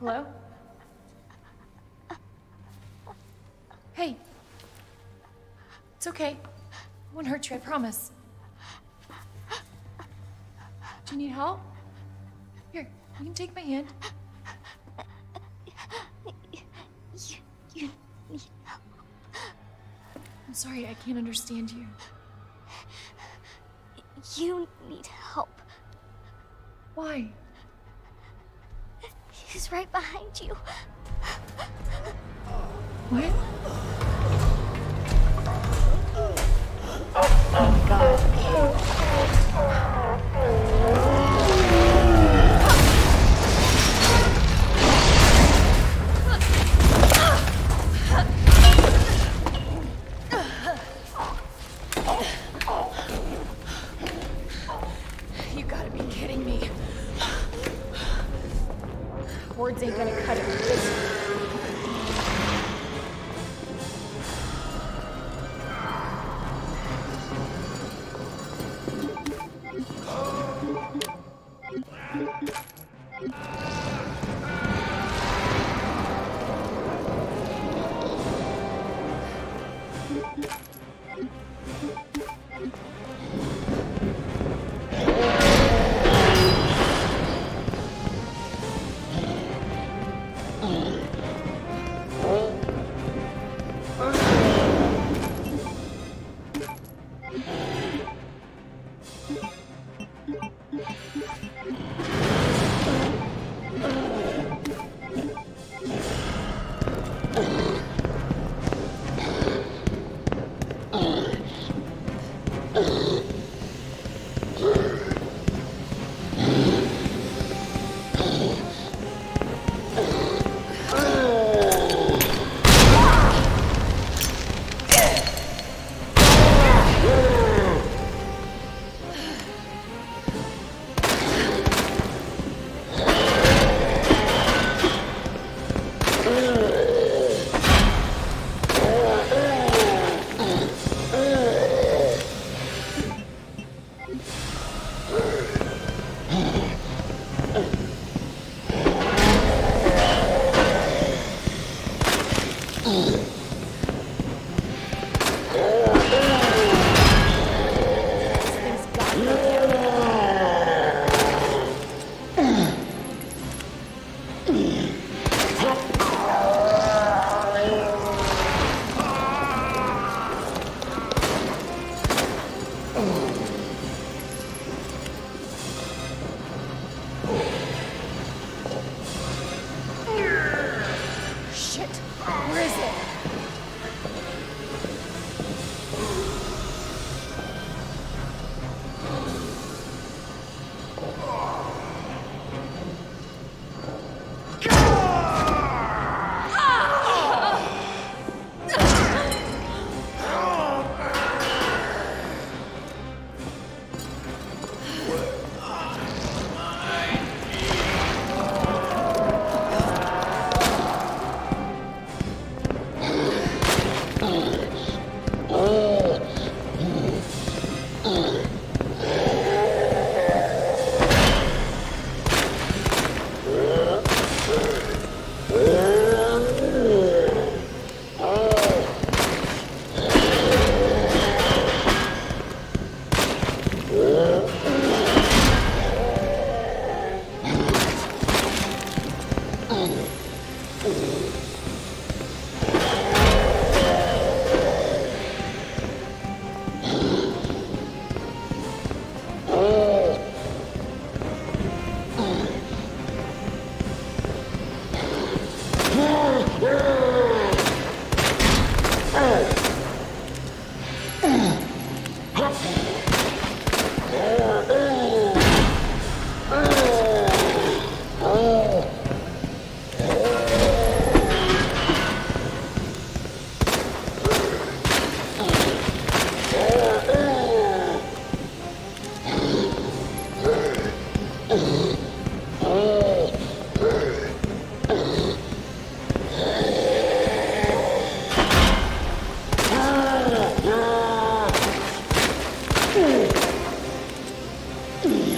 Hello? Hey. It's okay. I won't hurt you, I promise. Do you need help? Here, you can take my hand. You, you need help. I'm sorry, I can't understand you. You need help. Why? He's right behind you. What? Oh, oh. Oh,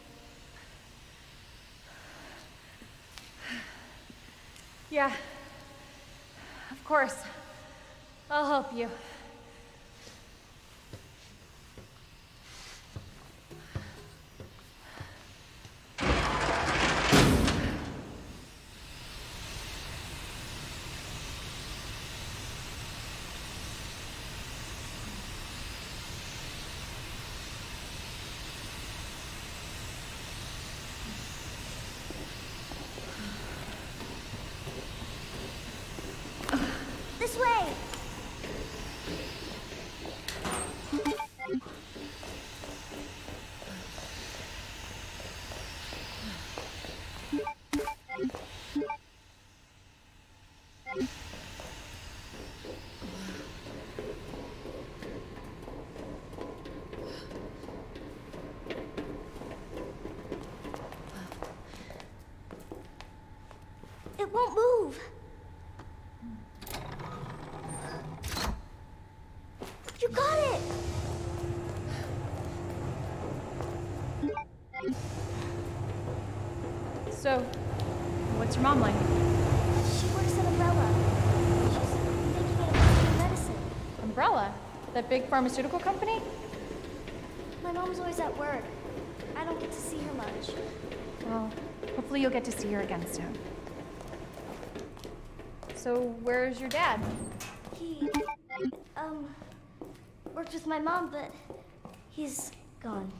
Yeah. Of course. I'll help you. This way! It won't move. You got it! So, what's your mom like? She works at Umbrella. She's making it a medicine. Umbrella? That big pharmaceutical company? My mom's always at work. I don't get to see her much. Well, hopefully you'll get to see her again soon. So, where's your dad? He, um, worked with my mom, but he's gone.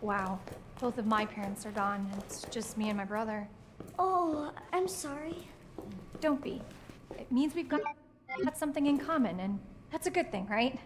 Wow, both of my parents are gone. It's just me and my brother. Oh, I'm sorry. Don't be. It means we've got, got something in common, and that's a good thing, right?